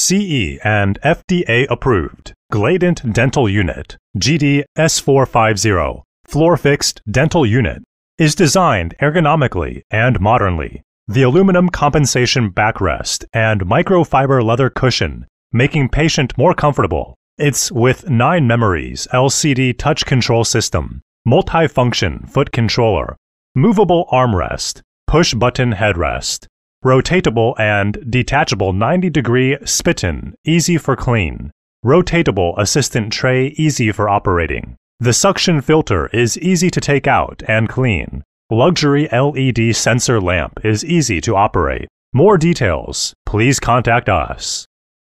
CE and FDA approved Gladent Dental Unit, GD S450, floor fixed dental unit, is designed ergonomically and modernly. The aluminum compensation backrest and microfiber leather cushion, making patient more comfortable. It's with 9 memories LCD touch control system, multi-function foot controller, movable armrest, push button headrest, rotatable and detachable 90 degree spittoon, easy for clean, rotatable assistant tray, easy for operating. The suction filter is easy to take out and clean. Luxury LED sensor lamp is easy to operate. More details, please contact us.